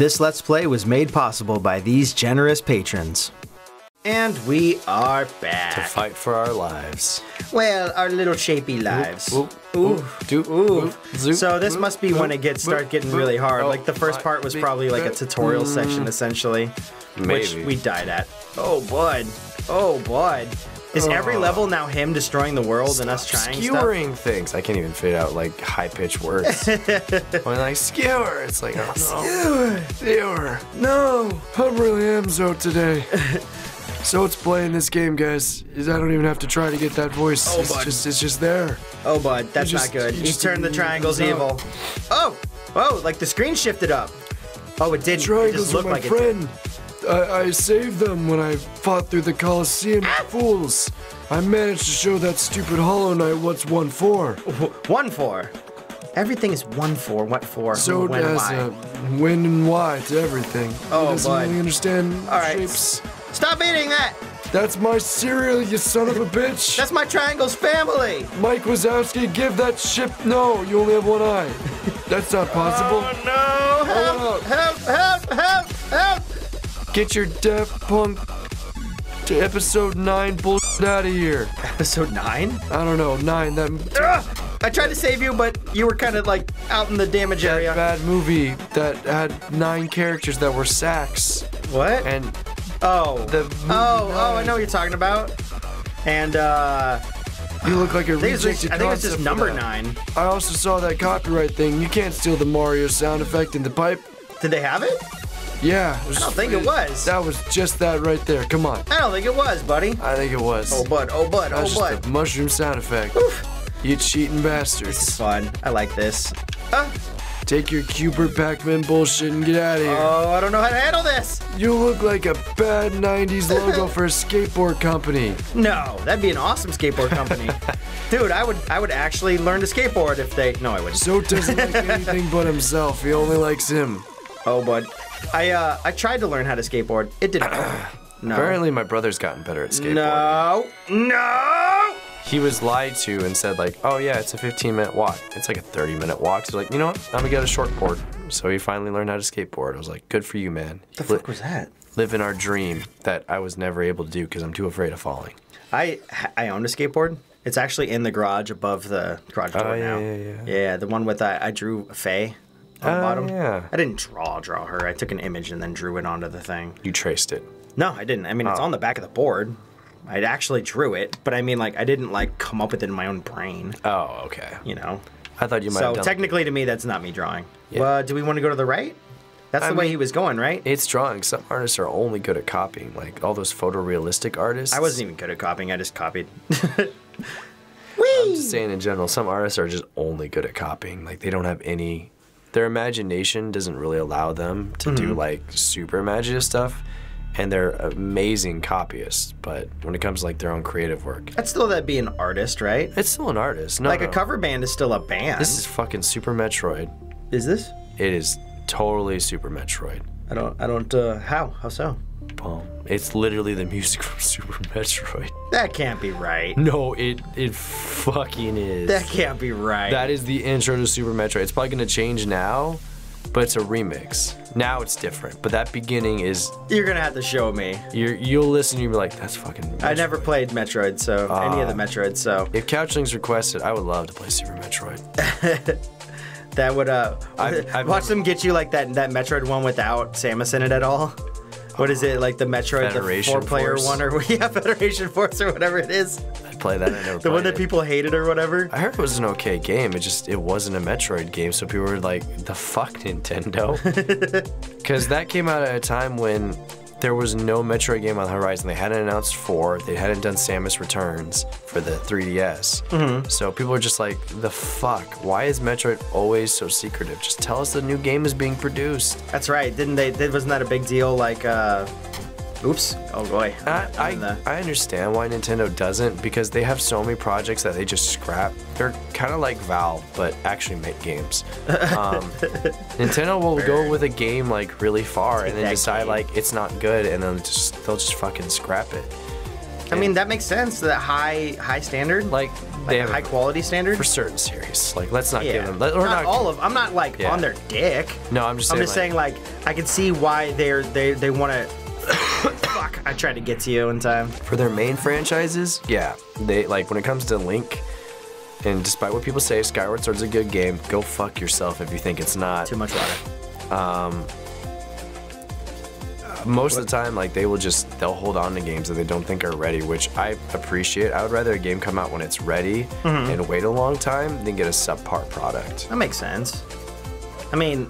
This Let's Play was made possible by these generous patrons. And we are back. To fight for our lives. Well, our little shapy lives. Oop, Ooh, oop, doop, ooh. oop, zoop, So this oop, must be when it gets start getting really hard. Oh, Like the first part was probably like a tutorial Mm. section essentially, which we died at. Oh bud. Oh bud. Is every level now him destroying the world and us trying stuff? skewering things. I can't even fit out like high pitched words. when like skewer, it's like oh no, skewer. No. I'm really am so today. so it's playing this game, guys. Is I don't even have to try to get that voice. Oh, it's bud. just it's just there. Oh bud, that's just- not good. you You just- turned the triangles evil. Oh, oh, like the screen shifted up. Oh, it. It Triangles just are looked my like it did. I, I saved them when I fought through the Colosseum Fools. I managed to show that stupid Hollow Knight what's one for. One for? Everything is one for, What for? So Who, when, does why? uh, when and why to everything. Oh, he doesn't bud. really understand All right. shapes. Stop eating that. That's my cereal, you son of a bitch. That's my triangles family. Mike Wazowski, give that ship. No, you only have one eye. That's not possible. Oh no! Help! Help! Help! Help! Help! Get your Daft Punk to episode 9 bullshit out of here. Episode nine. I don't know, 9, that! I tried to save you, but you were kind of like out in the damage area. bad movie that had 9 characters that were sacks. What? And oh. the oh, movie oh, I know what you're talking about. And uh, you look like a I rejected I think it's just number nine. I also saw that copyright thing. You can't steal the Mario sound effect in the pipe. Did they have it? Yeah. I don't think it was. That was just that right there. Come on. I don't think it was, buddy. I think it was. Oh, bud. Oh, bud. That Oh, was bud. mushroom sound effect. You cheating bastards. This is fun. I like this. Take your Q*bert Pac-Man bullshit and get out of here. oh, I don't know how to handle this. you look like a bad 90s logo for a skateboard company. No, that'd be an awesome skateboard company. Dude, I would I would actually learn to skateboard if they No, I wouldn't. So doesn't like anything but himself. He only likes him. Oh, bud. I uh I tried to learn how to skateboard. It didn't work. No. Apparently my brother's gotten better at skateboarding. No. No. He was lied to and said like, oh yeah, it's a 15 minute walk. It's like a 30 minute walk. So like, you know what? I'm gonna get a short board. So he finally learned how to skateboard. I was like, good for you, man. What the Li- fuck was that? living our dream that I was never able to do because I'm too afraid of falling. I I owned a skateboard. It's actually in the garage above the garage door Oh, yeah, now. yeah, yeah. Yeah, the one with I, I drew Faye on Oh, bottom. yeah. I didn't draw draw her. I took an image and then drew it onto the thing. You traced it. No, I didn't. I mean, it's Oh. on the back of the board. I actually drew it, but I mean, like, I didn't like come up with it in my own brain. Oh, okay. You know. I thought you might So technically, to me, that's not me drawing. Yeah. Uh, do we want to go to the right? That's I the way mean- he was going, right? it's drawing. Some artists are only good at copying, like all those photorealistic artists. I wasn't even good at copying. I just copied. I'm just saying in general, some artists are just only good at copying. Like they don't have any. Their imagination doesn't really allow them to do like super imaginative stuff, and they're amazing copyists. But when it comes to like their own creative work, That's still that be an artist, right? it's still an artist. No, Like no. a cover band is still a band. This is fucking Super Metroid. is this? It is totally Super Metroid. I don't. I don't. Uh, how? How so? Boom. It's literally the music from Super Metroid. That can't be right. No, it it fucking is. That can't be right. That is the intro to Super Metroid. It's probably gonna change now, but it's a remix. Now it's different, but that beginning is You're gonna have to show me. you're, you'll listen. And you'll be like, that's fucking. I never played Metroid, so any of the Ah. Metroids, so If Couchlings requested, I would love to play Super Metroid. that would uh I've- I've watch never- them get you like that that Metroid one without Samus in it at all. What is it like the Metroid, Federation the four-player Force? one, or yeah, Federation Force or whatever it is, I'd play that. I never. the one that it. people hated or whatever. I heard it was an okay game. It just it wasn't a Metroid game, so people were like, "The fuck, Nintendo," because that came out at a time when there was no Metroid game on the horizon. They hadn't announced four. They hadn't done Samus Returns for the 3DS. Mm-hmm. So people were just like, "The fuck? Why is Metroid always so secretive? Just tell us the new game is being produced." That's right. Didn't they? Did, wasn't that a big deal? Like, uh, oops. Oh boy. I, I'm I, understand why Nintendo doesn't because they have so many projects that they just scrap. They're kind of like Valve, but actually make games. Um, Nintendo will go with a game like really far and then decide game. like it's not good, and then just they'll just fucking scrap it. I mean, that makes sense. That high high standard, like like they have high quality standard. for certain series. Like let's not yeah, give them. Let, or not, all of. I'm not like Yeah. on their dick. No, I'm just I'm saying, just like- saying like I can see why they're they they want to. Fuck! I tried to get to you in time. for their main franchises, yeah, they like when it comes to Link. And despite what people say, Skyward Sword's a good game. Go fuck yourself if you think it's not. Too much water. Um, Most of the time, like they will just they'll hold on to games that they don't think are ready, which I appreciate. I would rather a game come out when it's ready Mm-hmm. and wait a long time than get a subpar product. That makes sense. I mean,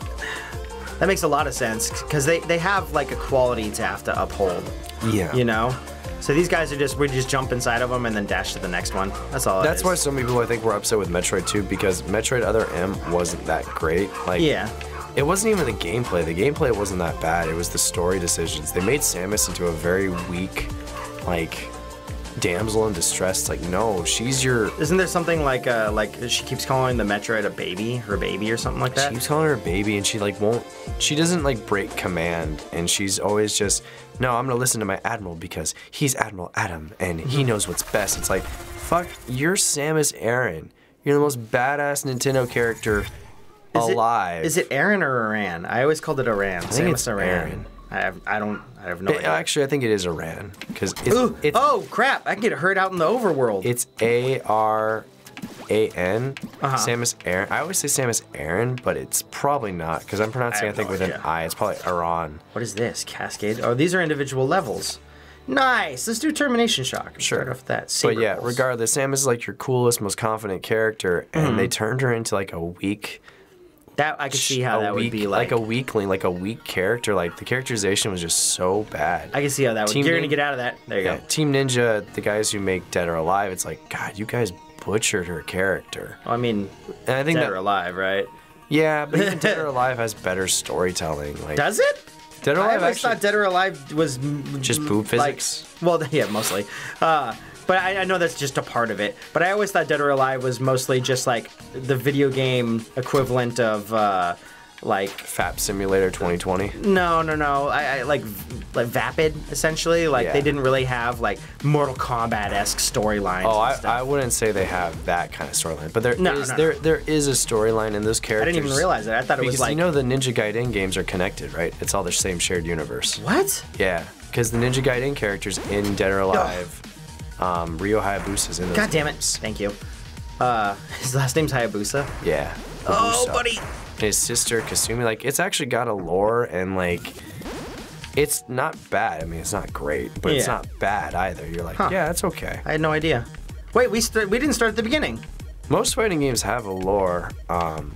that makes a lot of sense because they, they have like a quality to have to uphold, Yeah, you know? So these guys are just, we just jump inside of them and then dash to the next one. That's all That's is. why many people I think were upset with Metroid 2 because Metroid Other M wasn't that great. Like Yeah. It wasn't even the gameplay. The gameplay wasn't that bad. It was the story decisions. They made Samus into a very weak, like, damsel in distress. Like, no, she's your. Isn't there something like, uh, like she keeps calling the Metroid a baby, her baby or something like that? She keeps calling her a baby, and she like won't. She doesn't like break command, and she's always just, no, I'm gonna listen to my admiral because he's Admiral Adam, and he knows what's best. It's like, fuck, you're Samus Aran. You're the most badass Nintendo character Is alive. Is it Aaron or Aran? I always called it Aran. think Samus it's Aran. Aaron. I have, I don't, I have no It- idea. actually, I think it is Iran because oh crap! I can get hurt out in the overworld. It's A R A N. Uh-huh. Samus Aran. I always say Samus Aaron, but it's probably not because I'm pronouncing. I I, think no with an. I. It's probably Aran. What is this? Cascade? Oh, these are individual levels. Nice. Let's do Termination Shock. Sure. Start off that. But yeah, regardless, Samus is like your coolest, most confident character, and Mm-hmm. they turned her into like a weak. That I could see how that weak, would be like. a weakling, like a weak character. Like the characterization was just so bad. I can see how that would. Team You're Nin- gonna get out of that. There you yeah, go. Team Ninja, the guys who make Dead or Alive, it's like God, you guys butchered her character. Well, I mean, And I think dead that or alive, right? yeah, but even Dead or Alive has better storytelling. Like Does it? Dead or I Alive always actually. thought Dead or Alive was Just boob like- physics? well, yeah, mostly. Uh, but I, I know that's just a part of it. But I always thought Dead or Alive was mostly just like the video game equivalent of uh, like Fap Simulator 2020. No, no, no. I, I like like vapid essentially. Like Yeah. they didn't really have like Mortal Kombat esque storylines. Oh, and I. I wouldn't say they have that kind of storyline, but there is No, no, no. there there is a storyline in those characters. I didn't even realize it. I thought it because was like you know the Ninja Gaiden games are connected, right? It's all the same shared universe. what? Yeah, because the Ninja Gaiden characters in Dead or Alive, um, Ryu Hayabusa's in those. God damn it! games. Thank you. Uh, his last name's Hayabusa. Yeah. Oh, buddy. His sister Kasumi, like it's actually got a lore and like. It's not bad. I mean, it's not great, but it's not bad either. You're like, Huh. yeah, it's okay. I had no idea. Wait, we st- we didn't start at the beginning. Most fighting games have a lore. Um,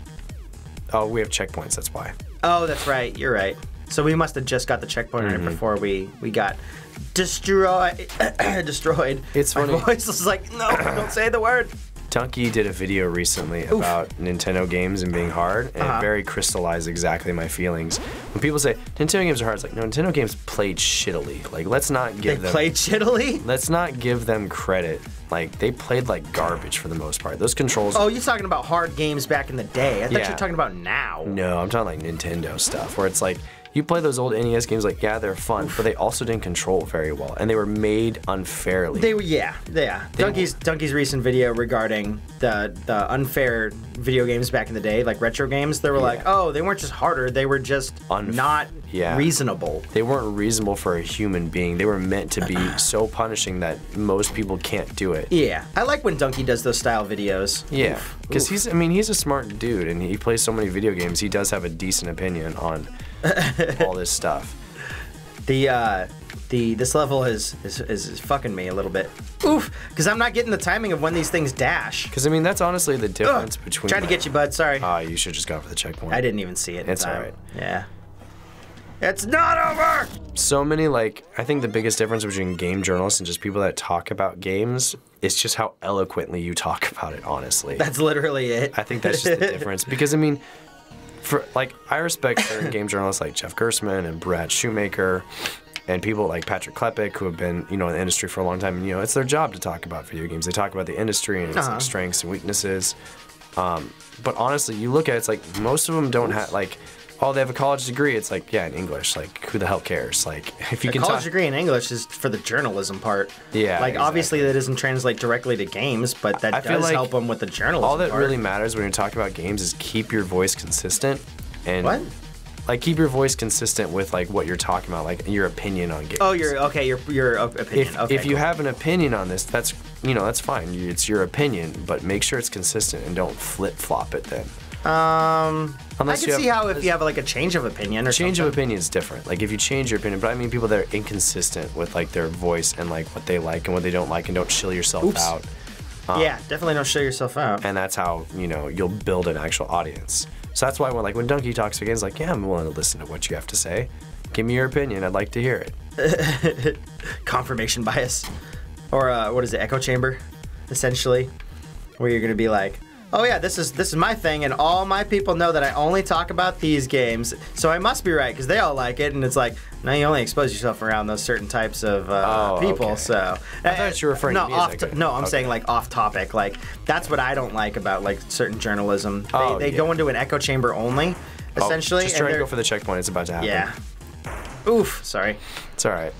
oh, we have checkpoints. That's why. Oh, that's right. You're right. So we must have just got the checkpoint Mm-hmm. right before we we got destroyed. destroyed. It's funny. My voice was like, no, don't say the word. Dunkey did a video recently about Nintendo games and being hard, and Uh-huh. it very crystallized exactly my feelings. When people say Nintendo games are hard, it's like no, Nintendo games played shittily. Like let's not They give them played shittily. let's not give them credit. Like they played like garbage for the most part. Those controls. Oh, you're talking about hard games back in the day. I thought you were talking about now. no, I'm talking like Nintendo stuff where it's like you play those old NES games. Like yeah, they're fun, but they also didn't control very well, and they were made unfairly. They were, yeah, yeah. Dunkey's Dunkey's recent video regarding the the unfair video games back in the day, like retro games. They were like, oh, they weren't just harder; they were just Unf- not yeah. reasonable. they weren't reasonable for a human being. They were meant to be uh-uh. so punishing that most people can't do it. Yeah, I like when Donkey does those style videos. Yeah, because he's, I mean, he's a smart dude and he plays so many video games. He does have a decent opinion on all this stuff. the uh, the this level is, is is fucking me a little bit. Oof, because I'm not getting the timing of when these things dash. Because, I mean, that's honestly the Ugh, difference between. Trying to get you, bud. Sorry, Ah, you should just go for the checkpoint. I didn't even see it. In It's time. alright. Yeah. It's not over. So many, like, I think the biggest difference between game journalists and just people that talk about games is just how eloquently you talk about it, honestly. That's literally it. I think that's just the difference. Because I mean, for like I respect certain game journalists like Jeff Gerstmann and Brad Shoemaker and people like Patrick Klepek who have been, you know, in the industry for a long time and you know, it's their job to talk about video games. They talk about the industry and its Uh-huh. strengths and weaknesses. Um, but honestly, you look at it, it's like most of them don't have like oh, they have a college degree. It's like, yeah, in English. Like, who the hell cares? Like, if you A can college talk, degree in English is for the journalism part. Yeah, Like obviously that doesn't translate directly to games, but that I does like help them with the journalism. all that part. really matters when you're talking about games is keep your voice consistent and What? like keep your voice consistent with like what you're talking about, like your opinion on games. Oh, your okay, your your opinion. if, okay, if you cool. have an opinion on this, that's you know that's fine. It's your opinion, but make sure it's consistent and don't flip flop it. Then um, Unless I can see have- how if you have like a change of opinion or change of opinion is different. Like if you change your opinion, but I mean people that are inconsistent with like their voice and like what they like and what they don't like, and don't chill yourself Oops. out. yeah, definitely don't show yourself out. and that's how you know you'll build an actual audience. So that's why when like when Dunkey talks to games, like yeah, I'm willing to listen to what you have to say. Give me your opinion. I'd like to hear it. confirmation bias, or uh, what is it, echo chamber, essentially, where you're gonna be like, oh yeah, this is this is my thing, and all my people know that I only talk about these games, so I must be right because they all like it, and it's like, now you only expose yourself around those certain types of uh, Oh, people, okay. so. I thought you were referring no, to as off to- no, I'm okay. saying like off topic, like that's what I don't like about like certain journalism. They, Oh, they yeah. go into an echo chamber only, Oh, essentially. just and try they're- go for the checkpoint. It's about to happen. yeah. Oof, sorry. it's all right.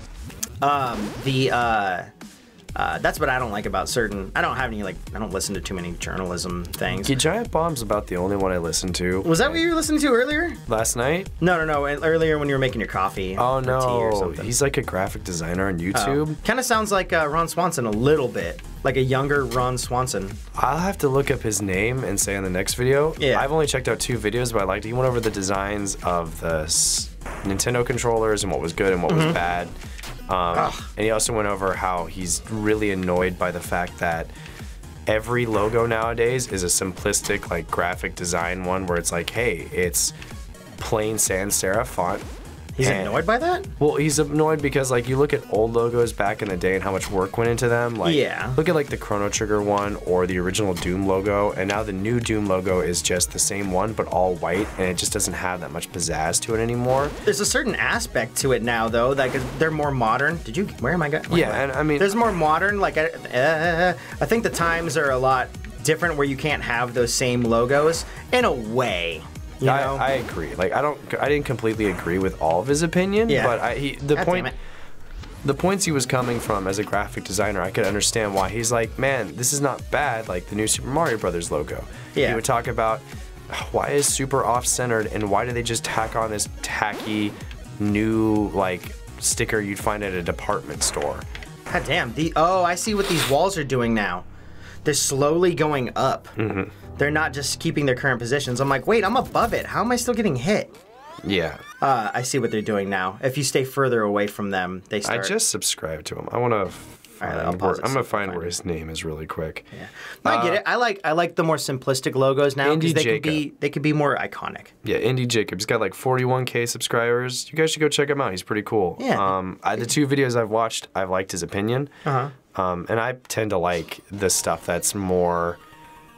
the uh, uh, that's what I don't like about certain. I don't have any like I don't listen to too many journalism things. Giant Bomb's about the only one I listened to. Was that what you were listening to earlier? last night? No, no, no. Earlier when you were making your coffee. Oh or tea or no, he's like a graphic designer on YouTube. Kind of sounds like uh, Ron Swanson a little bit, like a younger Ron Swanson. I'll have to look up his name and say on the next video. Yeah. I've only checked out two videos, but I liked. He went over the designs of the s- Nintendo controllers and what was good and what Mm-hmm. was bad. Um, and he also went over how he's really annoyed by the fact that every logo nowadays is a simplistic like graphic design one where it's like, hey, it's plain sans serif font. He's and- annoyed by that. Well, he's annoyed because like you look at old logos back in the day and how much work went into them. Like Yeah. look at like the Chrono Trigger one or the original Doom logo, and now the new Doom logo is just the same one but all white, and it just doesn't have that much pizzazz to it anymore. There's a certain aspect to it now, though, like they're more modern. Did you? Where am I going? Yeah, and I mean- there's more modern. Like, uh, uh, I think the times are a lot different where you can't have those same logos in a way. You I, know? I agree. Like I don't, I didn't completely agree with all of his opinion, Yeah. but I, he, the God point, the points he was coming from as a graphic designer, I could understand why he's like, man, this is not bad. Like the new Super Mario Brothers logo. Yeah. He would talk about why is super off-centered and why do they just tack on this tacky new like sticker you'd find at a department store. God damn. The oh, I see what these walls are doing now. They're slowly going up. Mm-hmm. They're not just keeping their current positions. I'm like, wait, I'm above it. How am I still getting hit? Yeah. Uh, I see what they're doing now. If you stay further away from them, they start. I just subscribed to him. I want to. right, I'll Find pause where, it I'm gonna find find where his name is really quick. Yeah. I get it. I like I like the more simplistic logos now because they Jacob. can be they can be more iconic. Yeah, Indy Jacob. He's got like 41k subscribers. You guys should go check him out. He's pretty cool. Yeah. Um, I, the two videos I've watched, I've liked his opinion. Uh-huh. Um, and I tend to like the stuff that's more,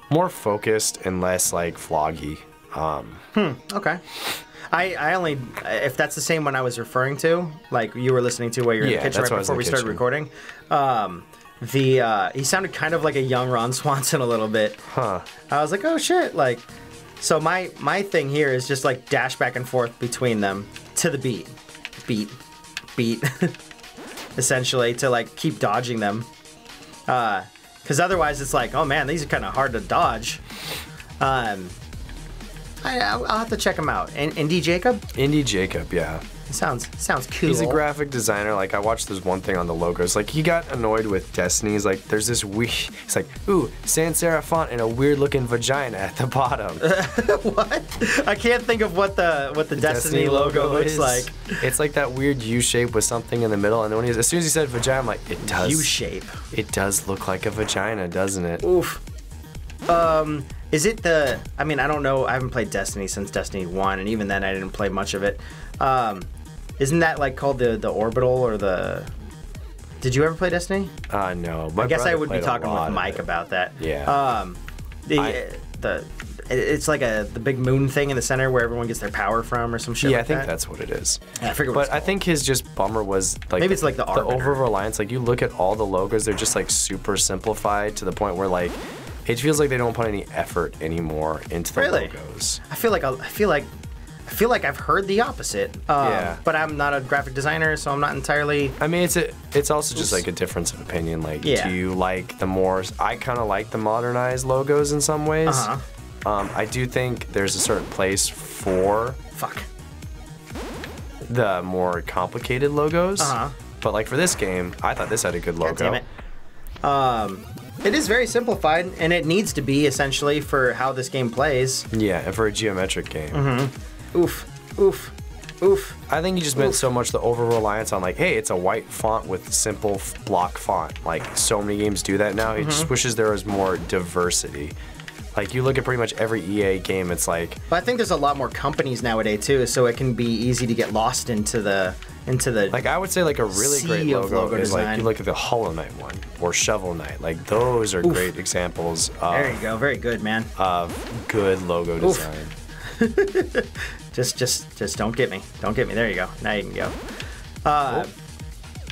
more focused and less like floggy. Um, Okay. I, I only if that's the same one I was referring to, like you were listening to while you were in the kitchen right what I was before we the started kitchen. recording. Um, the uh, he sounded kind of like a young Ron Swanson a little bit. huh. I was like, oh shit, like. So my my thing here is just like dash back and forth between them to the beat, beat, beat, essentially to like keep dodging them. Uh, because otherwise it's like, oh man, these are kind of hard to dodge. Um, I, I'll I'll have to check them out. And Indy Jacob, Indy Jacob, yeah. Sounds sounds cool. He's a graphic designer. Like I watched this one thing on the logos. Like he got annoyed with Destiny. He's like, there's this weird. He's like, ooh, sans serif font and a weird looking vagina at the bottom. what? I can't think of what the what the Destiny, logo, looks is- like. It's like that weird U shape with something in the middle, and then when he, as soon as he said vagina, I'm like, it does. U shape. It does look like a vagina, doesn't it? Oof. Um, is it the? I mean, I don't know. I haven't played Destiny since Destiny One, and even then, I didn't play much of it. Um, isn't that like called the the orbital or the? Did you ever play Destiny? Uh, no. I guess I would be talking with Mike about that. Yeah. Um, the I- the it's like a the big moon thing in the center where everyone gets their power from or some shit. Yeah, like I think that. that's what it is. Yeah, I forget But I think his just bummer was like Maybe it's like the the over reliance. Like you look at all the logos, they're just like super simplified to the point where like it feels like they don't put any effort anymore into the Really? logos. I feel like I I feel like I feel like I've heard the opposite. Um, Yeah. But I'm not a graphic designer, so I'm not entirely. I mean, it's a, it's also just like a difference of opinion. Like, Yeah. do you like the more? I kind of like the modernized logos in some ways. Uh-huh. Um, I do think there's a certain place for Fuck. the more complicated logos. Uh-huh. But like for this game, I thought this had a good logo. God damn it. Um, it is very simplified, and it needs to be essentially for how this game plays. Yeah, and for a geometric game. Mm-hmm. Oof, oof, oof. I think you just meant so much the over reliance on like, hey, it's a white font with simple block font. Like so many games do that now. It Mm-hmm. just wishes there was more diversity. Like you look at pretty much every EA game, it's like But I think there's a lot more companies nowadays too, so it can be easy to get lost into the into the. like I would say like a really great logo, logo is like you look at the Hollow Knight one or Shovel Knight. Like those are great examples there you go, very good, man. of good logo design. Just, just, just don't get me. Don't get me. There you go. Now you can go. Uh,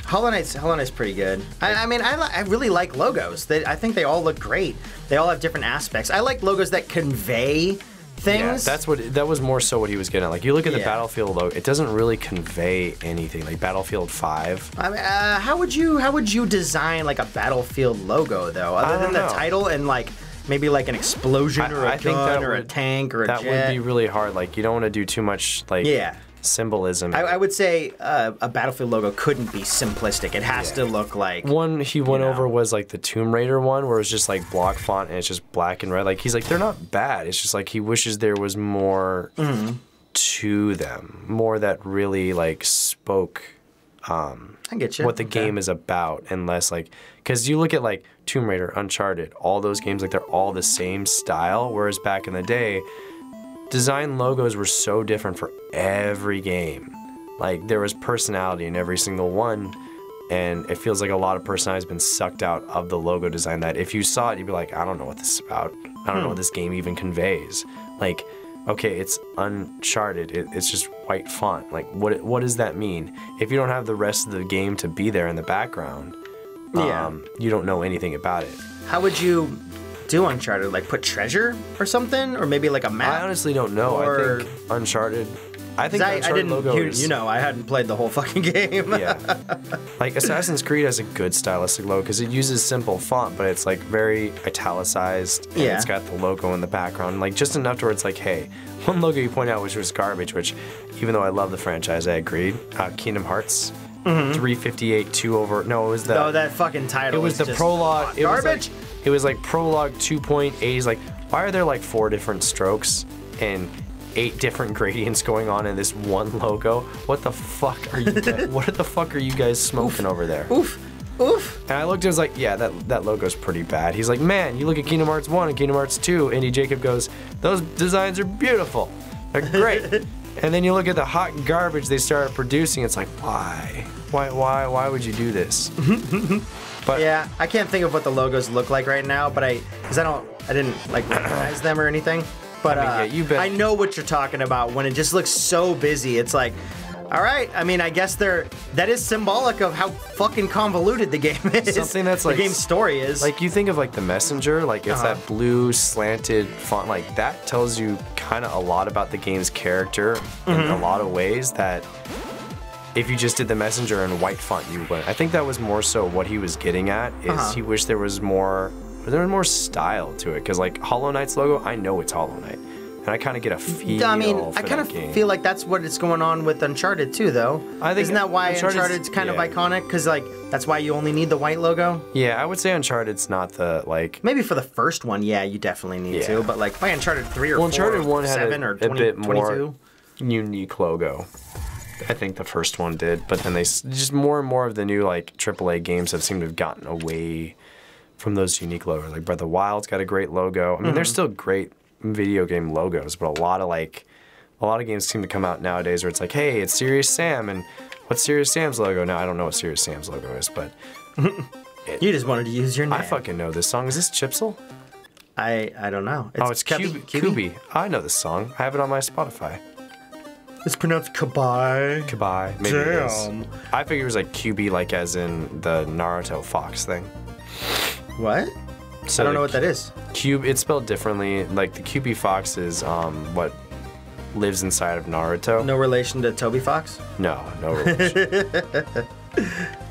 Hollow Knight's Hollow Knight's pretty good. I, I mean, I, li- I really like logos. They, I think they all look great. They all have different aspects. I like logos that convey things. Yeah, that's what that was more so what he was getting at. Like you look at the Yeah. Battlefield logo, it doesn't really convey anything. Like Battlefield 5, I mean, uh, how would you how would you design like a battlefield logo though, other than don't the know. title and like maybe like an explosion I- or a I gun or a tank or a that jet? would be really hard. Like you don't want to do too much like Yeah. Symbolism. I, I would say uh, a battlefield logo couldn't be simplistic. It has to look like one he went know. over was like the Tomb Raider one, where it's just like block font and it's just black and red. Like he's like they're not bad. It's just like he wishes there was more Mm-hmm. to them, more that really like spoke I get you. what the Okay. game is about, and less like because you look at like Tomb Raider, Uncharted, all those games like they're all the same style. Whereas back in the day, design logos were so different for every game. Like there was personality in every single one, and it feels like a lot of personality has been sucked out of the logo design. That if you saw it, you'd be like, I don't know what this is about. I don't know what this game even conveys. Like, okay, it's Uncharted. It, it's just white font. Like, what what does that mean? If you don't have the rest of the game to be there in the background, Yeah. um, you don't know anything about it. How would you do Uncharted? Like put treasure or something, or maybe like a map? I honestly don't know. Or- I think Uncharted. I think I, I didn't. logo You, is you know, I hadn't played the whole fucking game. yeah. Like Assassin's Creed has a good stylistic logo because it uses simple font, but it's like very italicized. And Yeah. It's got the logo in the background, like just enough to where it's like, hey, one logo you point out which was garbage, which even though I love the franchise, I agreed. Uh, Kingdom Hearts, 358 two over. No, it was the. Oh, that fucking title. it was the prologue. It garbage. Was like, it was like prologue 2.8. He's like, why are there like four different strokes and eight different gradients going on in this one logo? What the fuck are you? guys, what the fuck are you guys smoking over there? oof, oof. And I looked, I was like, yeah, that that logo's pretty bad. He's like, man, you look at Kingdom Hearts 1 and Kingdom Hearts 2. Andy Jacob goes, those designs are beautiful. They're great. and then you look at the hot garbage they started producing. It's like, why? Why, why, why would you do this? but Yeah, I can't think of what the logos look like right now, but I, because I don't, I didn't like recognize them or anything. But I mean, uh, yeah, I know what you're talking about when it just looks so busy. It's like, all right. I mean, I guess they're that is symbolic of how fucking convoluted the game is. Something that's the like- game's story is. Like you think of like the messenger, like it's Uh-huh. that blue slanted font, like that tells you kind of a lot about the game's character in Mm-hmm. a lot of ways that if you just did the messenger in white font you would. I think that was more so what he was getting at is Uh-huh. he wished there was more there was more style to it cuz like Hollow Knight's logo, I know it's Hollow Knight. And I kind of get a feel I mean, I kind of feel like that's what is going on with Uncharted too, though. I think isn't that why Uncharted's- Uncharted's, kind yeah. of iconic? Because like that's why you only need the white logo. Yeah, I would say Uncharted's not the like Maybe for the first one, yeah, you definitely need Yeah. to. But like by Uncharted three or Well, four, Uncharted one had seven a, or a 20, bit more 22. unique logo. I think the first one did, but then they just more and more of the new like AAA games have seemed to have gotten away from those unique logos. Like Breath of the Wild's got a great logo. I mean, Mm-hmm. there's still great video game logos, but a lot of like a lot of games seem to come out nowadays where it's like, hey, it's Serious Sam, and what's Serious Sam's logo? Now I don't know what Serious Sam's logo is, but You just wanted to use your name. I fucking know this song. Is this Chipzel? I I don't know. oh, it's Cubby- Kubbi. Kubbi. I know this song. I have it on my Spotify. It's pronounced Kabai. Kabai. Maybe it is. I figured it was like Kyuubi, like as in the Naruto Fox thing. What? So I don't know what that is. Cube, it's spelled differently. Like the Kyuubi Fox is um, what lives inside of Naruto. No relation to Toby Fox. no, no relation.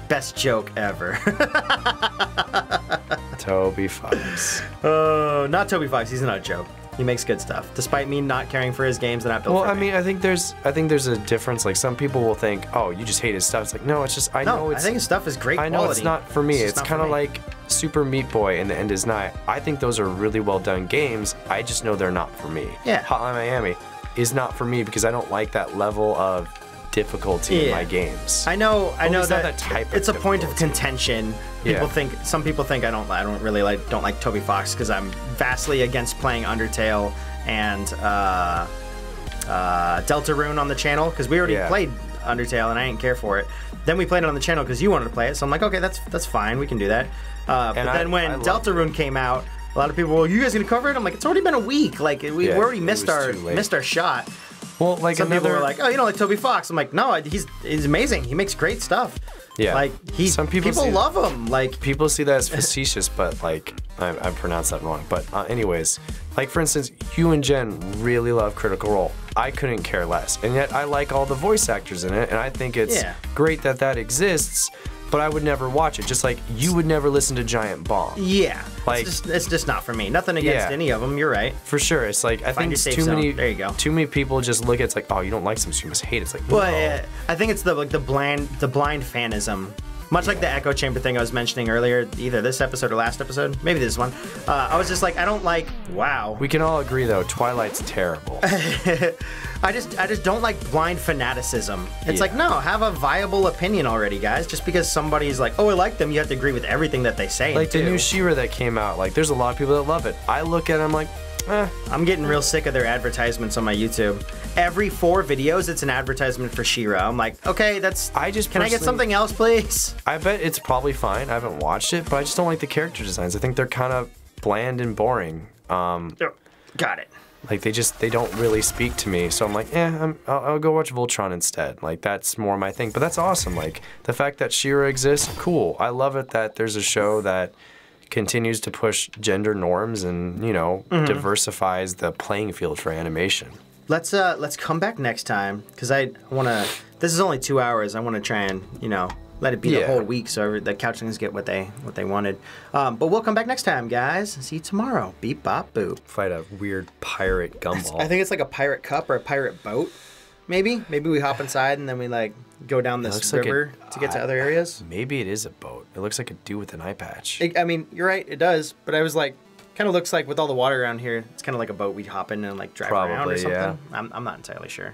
Best joke ever. Toby Fox. Oh, not Toby Fox. He's not a joke. He makes good stuff, despite me not caring for his games that not built Well, I me. mean, I think there's, I think there's a difference. Like some people will think, oh, you just hate his stuff. It's like, no, it's just, I know no, I it's, think his stuff is great I know quality. it's not for me. just It's kind of like Super Meat Boy and The End Is Nigh. I think those are really well done games. I just know they're not for me. Yeah. Hotline Miami is not for me because I don't like that level of difficulty in my games. I know, I know that, that type of it's a point of contention. People Yeah. think some people think I don't I don't really like don't like Toby Fox because I'm vastly against playing Undertale and uh, uh, Deltarune on the channel because we already Yeah. played Undertale and I didn't care for it. Then we played it on the channel because you wanted to play it, so I'm like, okay, that's that's fine, we can do that. Uh, but I- then when I loved Deltarune came out, a lot of people, well, you guys gonna cover it? I'm like, it's already been a week. Like we, Yeah, we already missed our missed our shot. Well, like Some another, people are like, "Oh, you don't like Toby Fox?" I'm like, "No, he's he's amazing. He makes great stuff." Yeah. like he Some people people see- love him. Like people see that as facetious, but like I, I pronounced that wrong. But uh, anyways, like for instance, you and Jen really love Critical Role. I couldn't care less, and yet I like all the voice actors in it, and I think it's Yeah. great that that exists. But I would never watch it, just like you would never listen to Giant Bomb. yeah, Like- it's just, it's just not for me. Nothing against Yeah. any of them. You're right. For sure, it's like I Find think it's too zone. many. There you go. Too many people just look at it's like, oh, you don't like something, so you must hate it. It's like, Well, no. uh, I think it's the like the blind the blind fanism. Much like the echo chamber thing I was mentioning earlier, either this episode or last episode, maybe this one. Uh, I was just like, I don't like. Wow. we can all agree though, Twilight's terrible. I just I just don't like blind fanaticism. It's Yeah. like no, have a viable opinion already, guys. Just because somebody's like, oh, I like them, you have to agree with everything that they say. like the too. new She-Ra that came out, like there's a lot of people that love it. I look at it, I'm like, eh, I'm getting real sick of their advertisements on my YouTube. Every four videos, it's an advertisement for She-Ra. I'm like, okay, that's. I just Can I get something else, please? I bet it's probably fine. I haven't watched it, but I just don't like the character designs. I think they're kind of bland and boring. Um, Oh, Got it. Like they just they don't really speak to me. So I'm like, eh, I'm, I'll, I'll go watch Voltron instead. Like that's more my thing. But that's awesome. Like the fact that She-Ra exists, cool. I love it that there's a show that continues to push gender norms and you know Mm-hmm. diversifies the playing field for animation. Let's uh let's come back next time because I want to. This is only two hours. I want to try and you know let it be the whole week so the couchlings get what they what they wanted. Um, but we'll come back next time, guys. See you tomorrow. Beep bop boop. Fight a weird pirate gumball. I think it's like a pirate cup or a pirate boat. Maybe maybe we hop inside and then we like go down this looks like a- river to get to other areas. maybe it is a boat. It looks like a dude with an eye patch. It, I mean, you're right. It does, but I was like, kind of looks like with all the water around here, it's kind of like a boat we'd hop in and like drive around or something. yeah. I'm, I'm not entirely sure.